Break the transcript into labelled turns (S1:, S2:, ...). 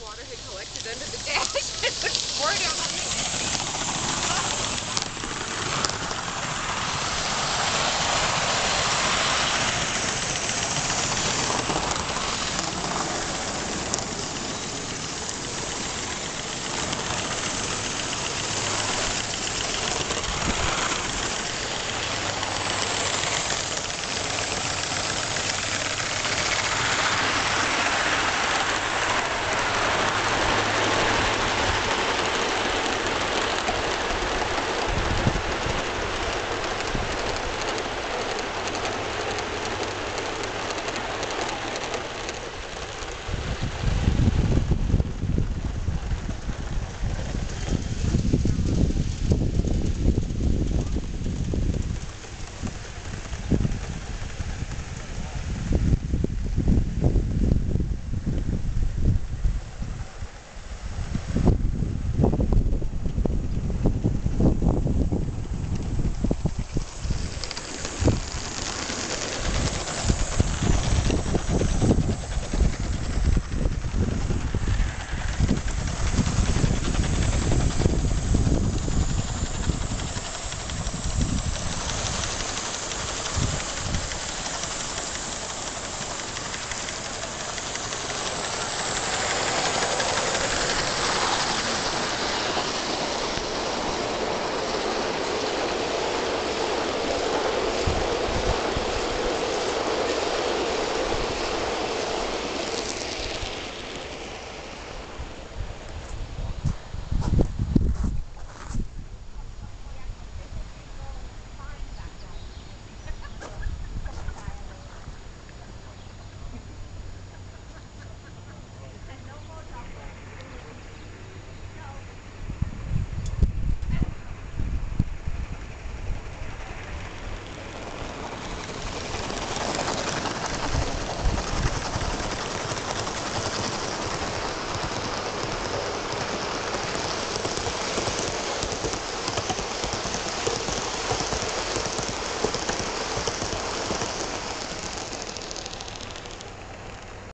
S1: water had collected under the dash and was poured on me.